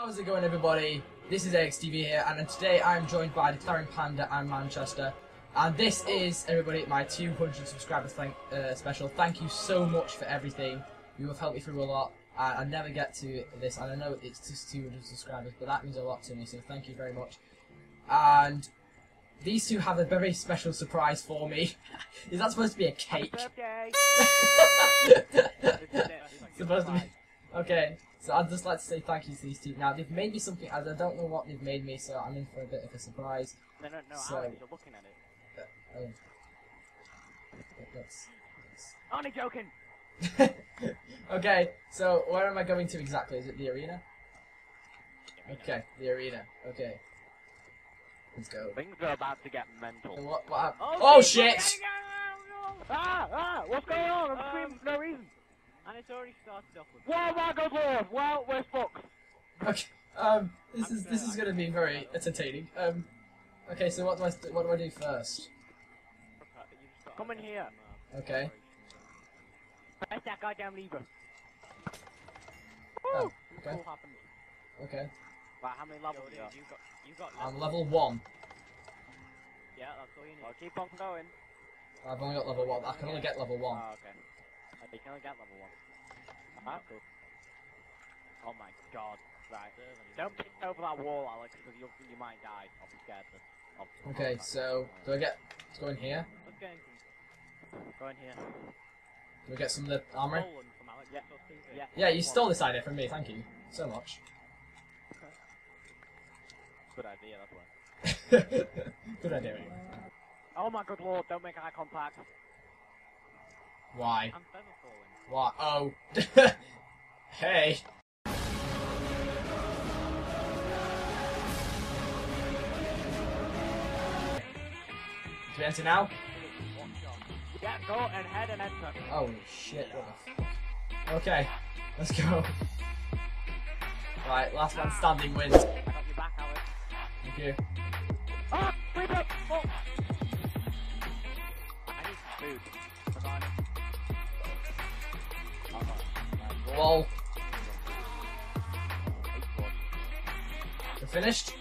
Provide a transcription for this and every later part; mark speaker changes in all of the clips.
Speaker 1: How's it going, everybody? This is AXTV here, and today I'm joined by Declaring Panda and Manchester. And this is, everybody, my 200 subscribers thank, uh, special. Thank you so much for everything. You have helped me through a lot. I, I never get to this, and I know it's just 200 subscribers, but that means a lot to me, so thank you very much. And these two have a very special surprise for me. is that supposed to be a cake? Supposed to be. Okay, so I'd just like to say thank you to these two. Now they've made me something, as I don't know what they've made me, so I'm in for a bit of a surprise.
Speaker 2: No, no, no,
Speaker 1: So-
Speaker 2: Alex, you're looking at it.
Speaker 1: Oh. That's,
Speaker 2: Only joking.
Speaker 1: okay, so where am I going to exactly? Is it the arena? Okay, the arena. Okay, let's go.
Speaker 2: Things are about to get
Speaker 1: So
Speaker 2: mental.
Speaker 1: what? what hap- oh
Speaker 2: shit,
Speaker 1: shit!
Speaker 2: Ah, ah, what's going on? I'm screaming for no reason.
Speaker 3: And it's already started off with.
Speaker 2: Whoa, my good lord. Well, we're fucked.
Speaker 1: Okay, um, this is this is going to be very entertaining. Um, okay, so what do I st- what do I do first?
Speaker 2: Come in here.
Speaker 1: Okay.
Speaker 2: Press that goddamn lever.
Speaker 1: Oh, okay. Okay,
Speaker 2: Right, how many levels
Speaker 3: Yo,
Speaker 2: are
Speaker 3: dude, you got, you got.
Speaker 1: I'm level one.
Speaker 3: Yeah, that's all you need.
Speaker 2: Keep on going.
Speaker 1: I've only got level one. I can only get level one.
Speaker 2: Oh, okay. You can only get level one. Cool. Oh my god. Right. Don't pick over that wall, Alex, because you you might die. I'll be scared. To, of-
Speaker 1: Okay, so do I get Let's go in here?
Speaker 3: Let's get in
Speaker 2: Go in here.
Speaker 1: Do we get some of the armor?
Speaker 3: From Alex.
Speaker 2: Yeah. Yeah.
Speaker 1: Yeah, you stole this idea from me. Thank you so much.
Speaker 2: Good idea, that's why.
Speaker 1: Good idea. anyway.
Speaker 2: Oh my good lord, don't make eye contact.
Speaker 1: Why?
Speaker 3: I'm falling.
Speaker 1: Why? Oh. hey. Do we enter now?
Speaker 2: Yeah, go and head and enter.
Speaker 1: Oh shit! What the fuck? Okay, let's go. Right, last man standing wins.
Speaker 2: I got your back, Alex.
Speaker 1: Thank you.
Speaker 2: Ah! Wait up! Oh! I need food. No. Right,
Speaker 1: Lol.
Speaker 2: eight boards.
Speaker 1: We're finished.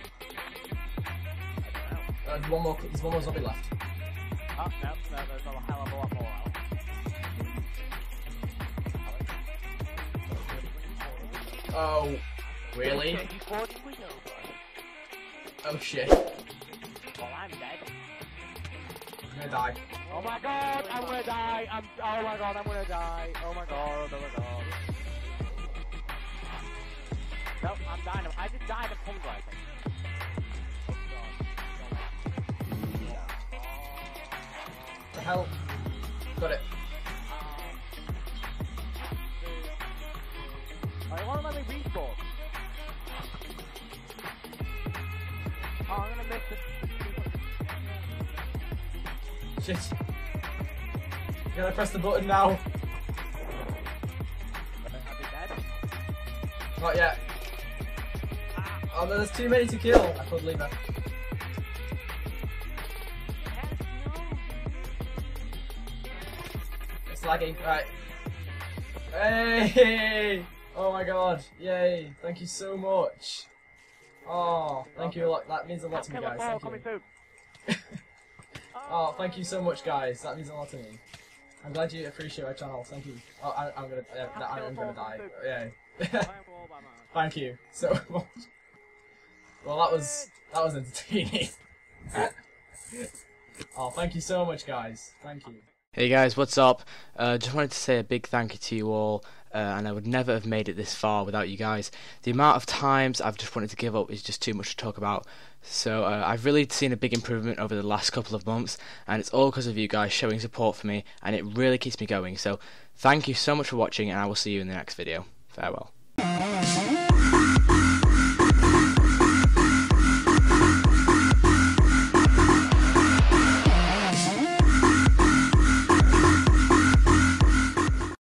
Speaker 2: I.
Speaker 1: Uh, one more. There's one more zombie left.
Speaker 2: Oh, no, no, there's a hell of a lot more,
Speaker 1: Oh, really?
Speaker 2: Okay, before you win over.
Speaker 1: Oh shit!
Speaker 2: Well, I'm dead.
Speaker 1: I'm gonna die.
Speaker 2: Oh my god, I'm gonna die. I'm. Oh my god, I'm gonna die. Oh my god, oh my god. Dying. of- I just died of hunger, I think.
Speaker 1: The hell? Got it.
Speaker 2: Um, I want to let me respawn. Oh, I'm gonna miss it.
Speaker 1: Shit. Gotta press the button now. Not yet. Oh, no, there's too many to kill. I could leave her. It's lagging. Right. Hey! Oh my god. Yay. Thank you so much. Oh, thank you a lot. That means a lot to me, guys. Thank you. Oh, thank you so much, guys. That means a lot to me. I'm glad you appreciate my channel. Thank you. Oh, I, I'm gonna. Uh, I'm gonna die. Yeah. Thank you so much. Well, that was that was entertaining. oh, thank you so much, guys. Thank you.
Speaker 4: Hey guys, what's up? Uh, just wanted to say a big thank you to you all, uh, and I would never have made it this far without you guys. The amount of times I've just wanted to give up is just too much to talk about. So uh, I've really seen a big improvement over the last couple of months, and it's all because of you guys showing support for me, and it really keeps me going. So thank you so much for watching, and I will see you in the next video. Farewell.